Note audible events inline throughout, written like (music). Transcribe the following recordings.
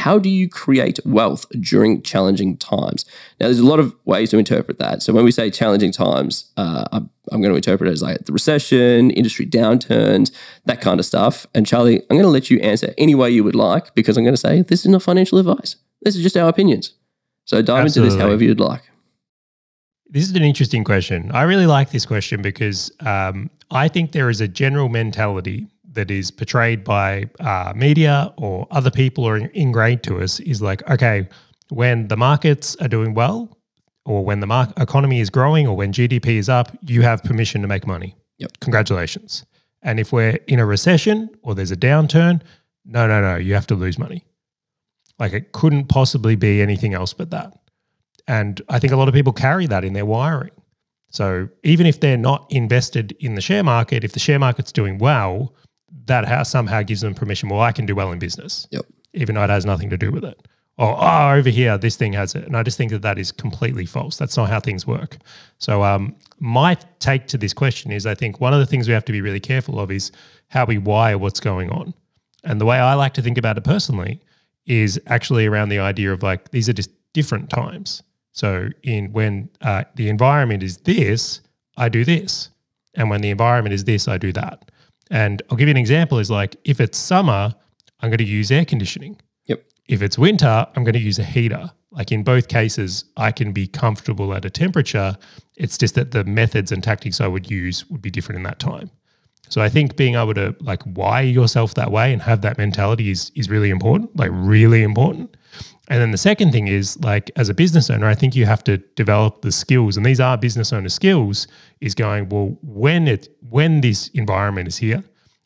how do you create wealth during challenging times? Now, there's a lot of ways to interpret that. So when we say challenging times, uh, I'm, I'm going to interpret it as like the recession, industry downturns, that kind of stuff. And Charley, I'm going to let you answer any way you would like because I'm going to say this is not financial advice. This is just our opinions. So dive Absolutely. into this however you'd like. This is an interesting question. I really like this question because um, I think there is a general mentality that is portrayed by uh, media or other people or ingrained to us is like, okay, when the markets are doing well, or when the mar- economy is growing, or when GDP is up, you have permission to make money. Yep. Congratulations. And if we're in a recession or there's a downturn, no, no, no, you have to lose money. Like it couldn't possibly be anything else but that. And I think a lot of people carry that in their wiring. So even if they're not invested in the share market, if the share market's doing well, that somehow gives them permission. Well, I can do well in business, yep. even though it has nothing to do with it. Or oh, over here, this thing has it, and I just think that that is completely false. That's not how things work. So, um, my take to this question is, I think one of the things we have to be really careful of is how we wire what's going on. And the way I like to think about it personally is actually around the idea of like these are just different times. So, in when uh, the environment is this, I do this, and when the environment is this, I do that. And I'll give you an example is like if it's summer, I'm going to use air conditioning. Yep. If it's winter, I'm going to use a heater. Like in both cases, I can be comfortable at a temperature. It's just that the methods and tactics I would use would be different in that time. So I think being able to like wire yourself that way and have that mentality is is really important, like really important. And then the second thing is like as a business owner, I think you have to develop the skills, and these are business owner skills. Is going well when it when this environment is here.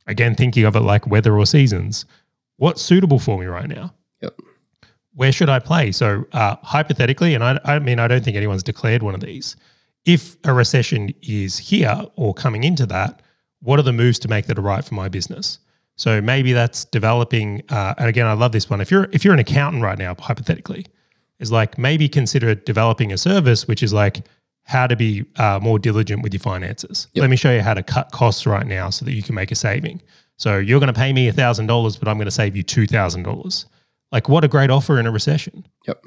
Again, thinking of it like weather or seasons. What's suitable for me right now? Yep. Where should I play? So uh, hypothetically, and I, I mean, I don't think anyone's declared one of these. If a recession is here or coming into that, what are the moves to make that are right for my business? So maybe that's developing. Uh, and again, I love this one. If you're if you're an accountant right now, hypothetically, is like maybe consider developing a service which is like how to be uh, more diligent with your finances. Yep. Let me show you how to cut costs right now so that you can make a saving. So you're going to pay me thousand dollars, but I'm going to save you two thousand dollars. Like what a great offer in a recession. Yep.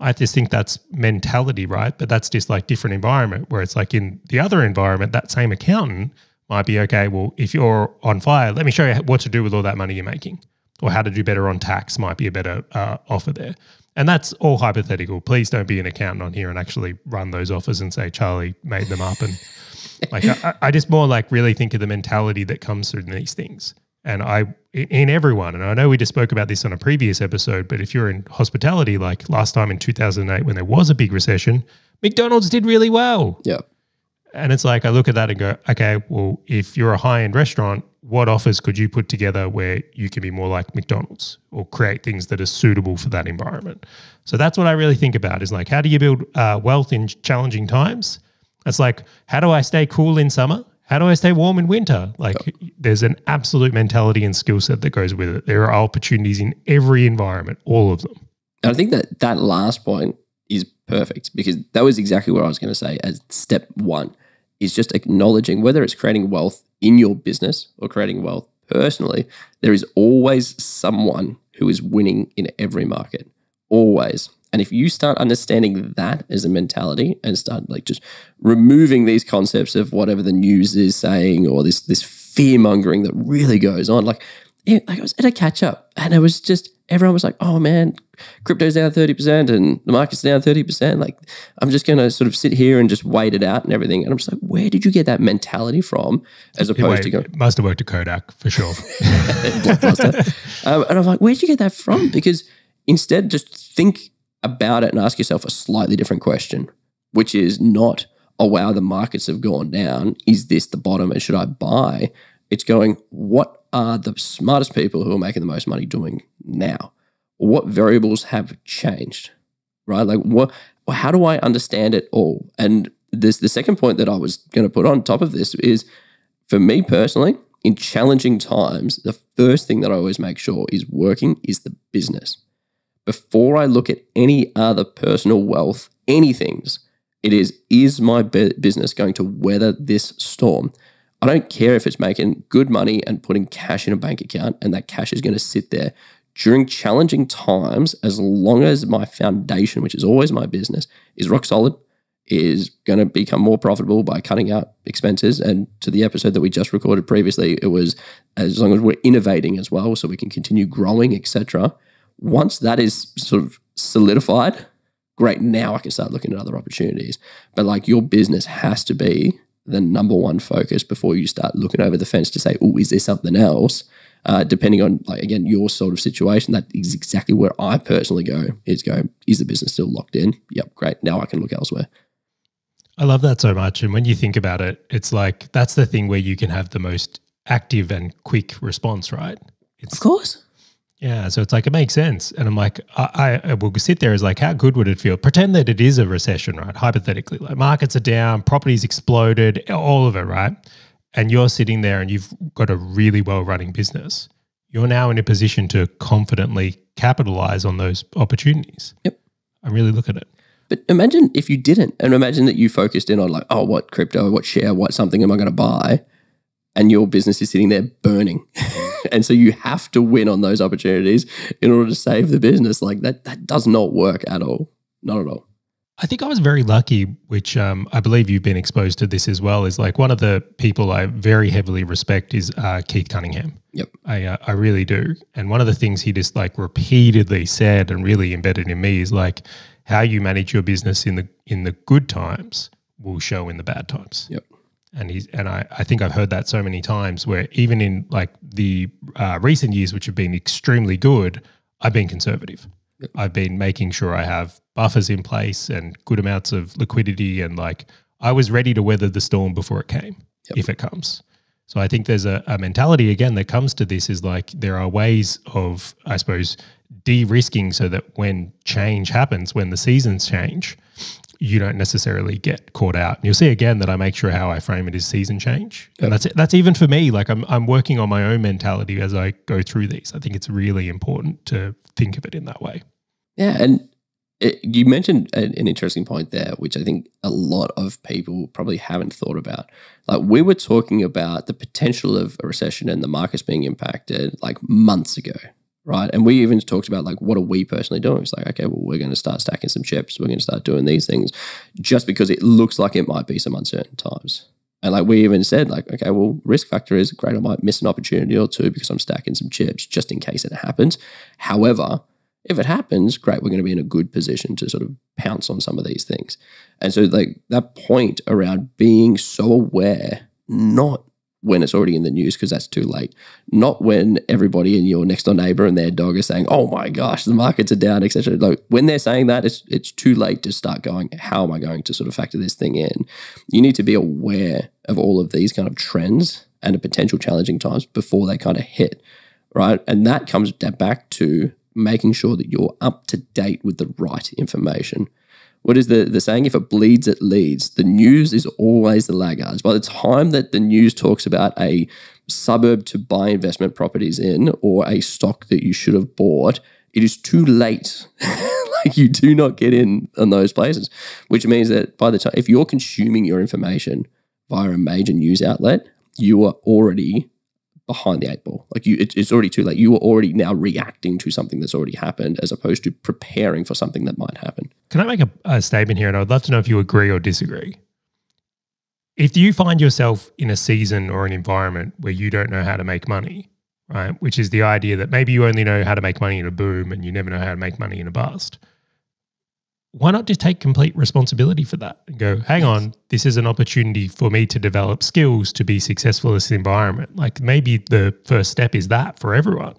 I just think that's mentality, right? But that's just like different environment where it's like in the other environment, that same accountant might be okay. Well, if you're on fire, let me show you what to do with all that money you're making, or how to do better on tax might be a better uh, offer there. And that's all hypothetical. Please don't be an accountant on here and actually run those offers and say Charley made them up. And (laughs) like I, I just more like really think of the mentality that comes through these things. And I, in everyone, and I know we just spoke about this on a previous episode, but if you're in hospitality, like last time in 2008 when there was a big recession, McDonald's did really well. Yeah. And it's like I look at that and go, okay, well, if you're a high end restaurant, what offers could you put together where you can be more like McDonald's or create things that are suitable for that environment? So that's what I really think about is like, how do you build uh, wealth in challenging times? It's like, how do I stay cool in summer? How do I stay warm in winter? Like, there's an absolute mentality and skill set that goes with it. There are opportunities in every environment, all of them. And I think that that last point is perfect because that was exactly what I was going to say as step one is just acknowledging whether it's creating wealth in your business or creating wealth personally, there is always someone who is winning in every market. Always. And if you start understanding that as a mentality and start like just removing these concepts of whatever the news is saying or this this fear mongering that really goes on, like, like I was at a catch up and it was just everyone was like, oh man, crypto's down 30% and the market's down 30%. Like, I'm just going to sort of sit here and just wait it out and everything. And I'm just like, where did you get that mentality from as opposed to going? Must have worked at Kodak for sure. (laughs) um, and I'm like, where did you get that from? Because instead, just think about it and ask yourself a slightly different question, which is not, oh, wow, the markets have gone down. Is this the bottom and should I buy? It's going, what are the smartest people who are making the most money doing now? What variables have changed, right? Like, what? How do I understand it all? And this, the second point that I was going to put on top of this is, for me personally, in challenging times, the first thing that I always make sure is working is the business. Before I look at any other personal wealth, anything's, it is, is my business going to weather this storm? I don't care if it's making good money and putting cash in a bank account and that cash is going to sit there during challenging times, as long as my foundation, which is always my business, is rock solid, is going to become more profitable by cutting out expenses. And to the episode that we just recorded previously, it was as long as we're innovating as well, so we can continue growing, etc. Once that is sort of solidified, great. Now I can start looking at other opportunities. But like your business has to be the number one focus before you start looking over the fence to say, oh, is there something else? Uh, depending on like again your sort of situation, that is exactly where I personally go. Is go, is the business still locked in? Yep, great. Now I can look elsewhere. I love that so much. And when you think about it, it's like that's the thing where you can have the most active and quick response, right? It's, Of course. Yeah, so it's like it makes sense, and I'm like, I, I will sit there as like, how good would it feel? Pretend that it is a recession, right? Hypothetically, like markets are down, properties exploded, all of it, right? And you're sitting there and you've got a really well running business. You're now in a position to confidently capitalize on those opportunities. Yep. I really look at it. But imagine if you didn't, and imagine that you focused in on like, oh, what crypto, what share, what something am I going to buy, and your business is sitting there burning. (laughs) and so you have to win on those opportunities in order to save the business. Like that, that does not work at all. Not at all. I think I was very lucky, which um, I believe you've been exposed to this as well. Is like one of the people I very heavily respect is uh, Keith Cunningham. Yep. I uh, I really do. And one of the things he just like repeatedly said and really embedded in me is like how you manage your business in the in the good times will show in the bad times. Yep. And he's and I, I think I've heard that so many times where even in like the uh, recent years, which have been extremely good, I've been conservative. Yep. I've been making sure I have buffers in place and good amounts of liquidity and like I was ready to weather the storm before it came, Yep. if it comes. So I think there's a, a mentality again that comes to this is like there are ways of, I suppose, de-risking so that when change happens, when the seasons change, you don't necessarily get caught out. And you'll see again that I make sure how I frame it is season change. And that's it. that's even for me. Like I'm I'm working on my own mentality as I go through these. I think it's really important to think of it in that way. Yeah, and it, you mentioned an, an interesting point there, which I think a lot of people probably haven't thought about. Like we were talking about the potential of a recession and the markets being impacted like months ago, right? And we even talked about like what are we personally doing? It's like okay, well we're going to start stacking some chips, we're going to start doing these things, just because it looks like it might be some uncertain times. And like we even said, like, okay, well, risk factor is great. I might miss an opportunity or two because I'm stacking some chips just in case it happens. However, if it happens, great, we're going to be in a good position to sort of pounce on some of these things. And so, like that point around being so aware, not when it's already in the news because that's too late, not when everybody and your next door neighbor and their dog are saying, "Oh my gosh, the markets are down," etc. Like when they're saying that, it's it's too late to start going. How am I going to sort of factor this thing in? You need to be aware of all of these kind of trends and the potential challenging times before they kind of hit, right? And that comes back to making sure that you're up to date with the right information. What is the, the saying? If it bleeds, it leads. The news is always the laggards. By the time that the news talks about a suburb to buy investment properties in or a stock that you should have bought, it is too late. (laughs) like you do not get in on those places, which means that by the time, if you're consuming your information via a major news outlet, you are already behind the eight ball. Like you, it, it's already too late. You are already now reacting to something that's already happened, as opposed to preparing for something that might happen. Can I make a, a statement here? And I'd love to know if you agree or disagree. If you find yourself in a season or an environment where you don't know how to make money, right, which is the idea that maybe you only know how to make money in a boom and you never know how to make money in a bust, why not just take complete responsibility for that and go, hang on, this is an opportunity for me to develop skills to be successful in this environment? Like maybe the first step is that for everyone.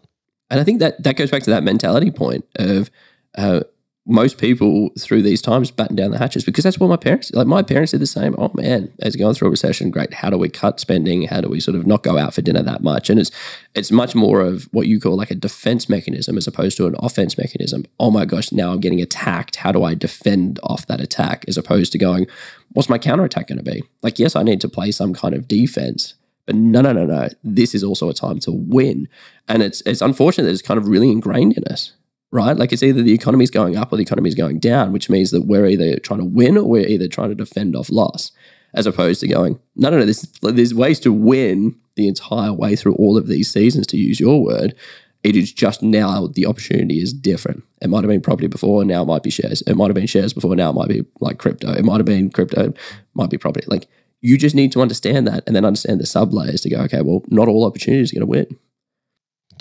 And I think that that goes back to that mentality point of uh, most people through these times batten down the hatches because that's what my parents like. My parents did the same. Oh man, as going through a recession, great. How do we cut spending? How do we sort of not go out for dinner that much? And it's it's much more of what you call like a defense mechanism as opposed to an offense mechanism. Oh my gosh, now I'm getting attacked. How do I defend off that attack? As opposed to going, what's my counterattack going to be? Like, yes, I need to play some kind of defense. But no, no, no, no. This is also a time to win. And it's it's unfortunate that it's kind of really ingrained in us right? Like it's either the economy is going up or the economy is going down, which means that we're either trying to win or we're either trying to defend off loss, as opposed to going, no, no, no, there's, there's ways to win the entire way through all of these seasons, to use your word. It is just now the opportunity is different. It might have been property before, now it might be shares. It might have been shares before, now it might be like crypto. It might have been crypto, might be property. Like you just need to understand that and then understand the sub layers to go, okay, well, not all opportunities are going to win.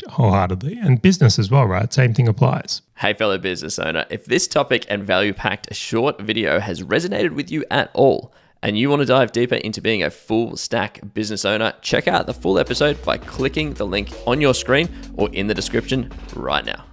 Wholeheartedly. And business as well, right? Same thing applies. Hey, fellow business owner, if this topic and value packed short video has resonated with you at all, and you want to dive deeper into being a full stack business owner, check out the full episode by clicking the link on your screen or in the description right now.